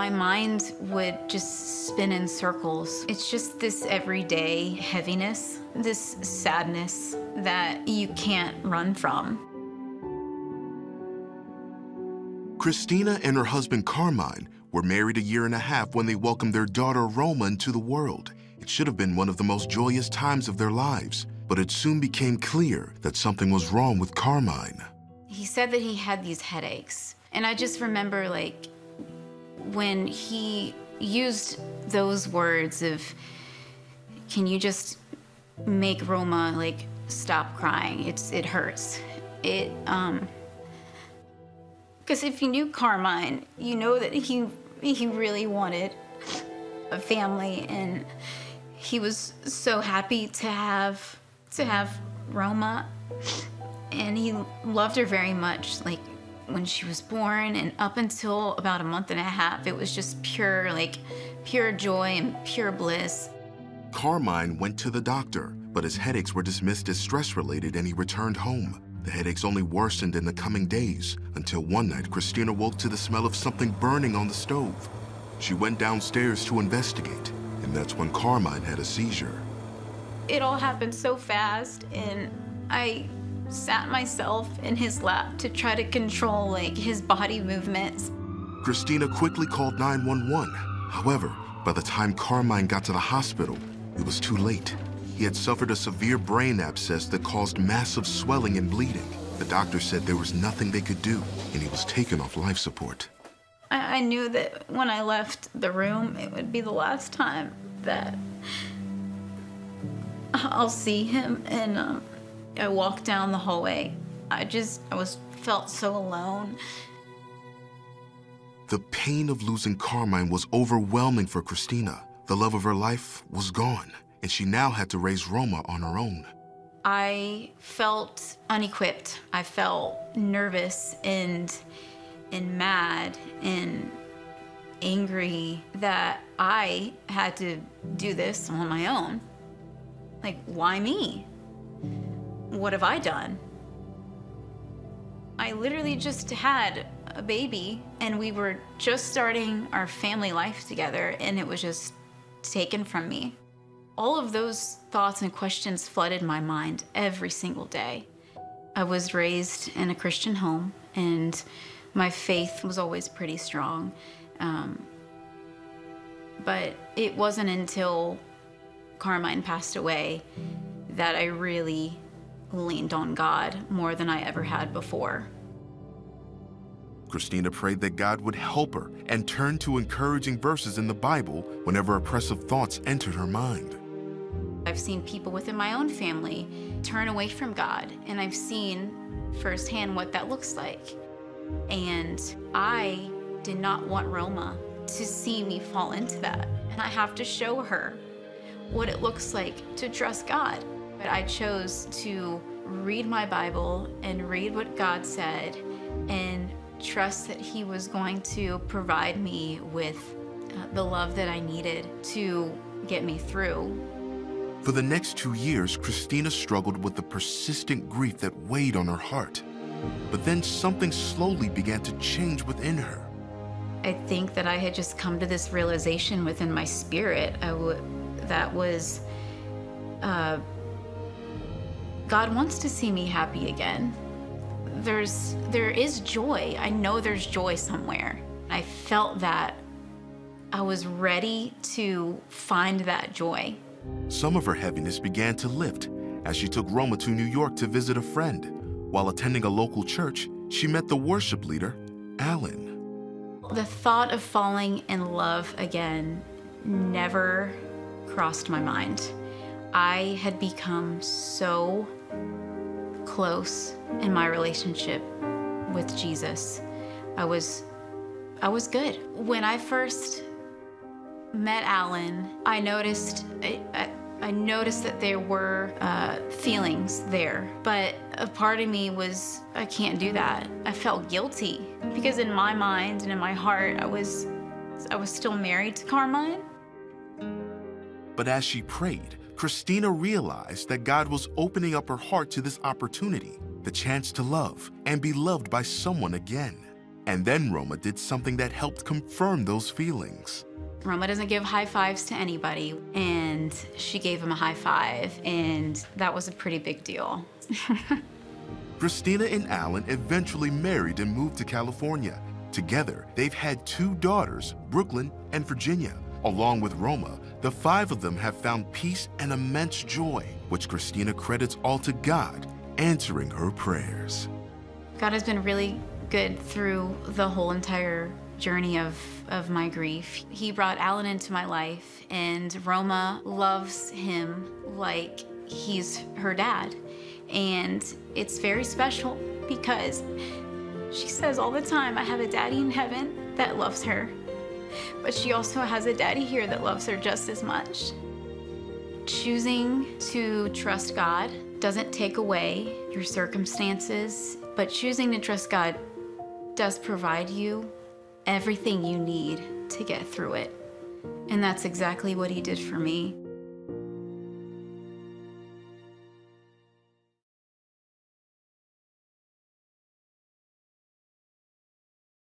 my mind would just spin in circles. It's just this everyday heaviness, this sadness that you can't run from. Christina and her husband Carmine were married a year and a half when they welcomed their daughter Roma into the world. It should have been one of the most joyous times of their lives, but it soon became clear that something was wrong with Carmine. He said that he had these headaches. And I just remember, like, when he used those words of, can you just make Roma, like, stop crying? It's, it hurts. It, um, because if you knew Carmine, you know that he, he really wanted a family and he was so happy to have, to have Roma and he loved her very much. Like, when she was born and up until about a month and a half, it was just pure, like, pure joy and pure bliss. Carmine went to the doctor, but his headaches were dismissed as stress related and he returned home. The headaches only worsened in the coming days until one night Christina woke to the smell of something burning on the stove. She went downstairs to investigate, and that's when Carmine had a seizure. It all happened so fast, and I sat myself in his lap to try to control like his body movements. Christina quickly called 911. However, by the time Carmine got to the hospital, it was too late. He had suffered a severe brain abscess that caused massive swelling and bleeding. The doctor said there was nothing they could do, and he was taken off life support. I, I knew that when I left the room, it would be the last time that I'll see him, and um, I walked down the hallway. I just, I was, felt so alone. The pain of losing Carmine was overwhelming for Christina. The love of her life was gone, and she now had to raise Roma on her own. I felt unequipped. I felt nervous and and mad and angry that I had to do this on my own. Like, why me? What have I done? I literally just had a baby and we were just starting our family life together and it was just taken from me. All of those thoughts and questions flooded my mind every single day. I was raised in a Christian home and my faith was always pretty strong. Um, but it wasn't until Carmine passed away that I really leaned on God more than I ever had before. Christina prayed that God would help her and turned to encouraging verses in the Bible whenever oppressive thoughts entered her mind. I've seen people within my own family turn away from God, and I've seen firsthand what that looks like. And I did not want Roma to see me fall into that. And I have to show her what it looks like to trust God. But I chose to read my Bible and read what God said and trust that He was going to provide me with uh, the love that I needed to get me through. For the next two years, Christina struggled with the persistent grief that weighed on her heart. But then something slowly began to change within her. I think that I had just come to this realization within my spirit. That was uh, God wants to see me happy again. There's there is joy. I know there's joy somewhere. I felt that I was ready to find that joy. Some of her heaviness began to lift as she took Roma to New York to visit a friend. While attending a local church, she met the worship leader, Alan. The thought of falling in love again never crossed my mind. I had become so close in my relationship with Jesus. I was I was good. When I first met Alan, I noticed I, I, I noticed that there were uh, feelings there, but a part of me was I can't do that. I felt guilty because in my mind and in my heart, I was I was still married to Carmine. But as she prayed, Christina realized that God was opening up her heart to this opportunity, the chance to love and be loved by someone again. And then Roma did something that helped confirm those feelings. Roma doesn't give high fives to anybody, and she gave him a high five, and that was a pretty big deal. Christina and Alan eventually married and moved to California. Together, they've had two daughters, Brooklyn and Virginia. Along with Roma, the five of them have found peace and immense joy, which Christina credits all to God answering her prayers. God has been really good through the whole entire journey of, of my grief. He brought Alan into my life, and Roma loves him like he's her dad. And it's very special because she says all the time, I have a daddy in heaven that loves her, but she also has a daddy here that loves her just as much. Choosing to trust God doesn't take away your circumstances, but choosing to trust God does provide you everything you need to get through it. And that's exactly what He did for me.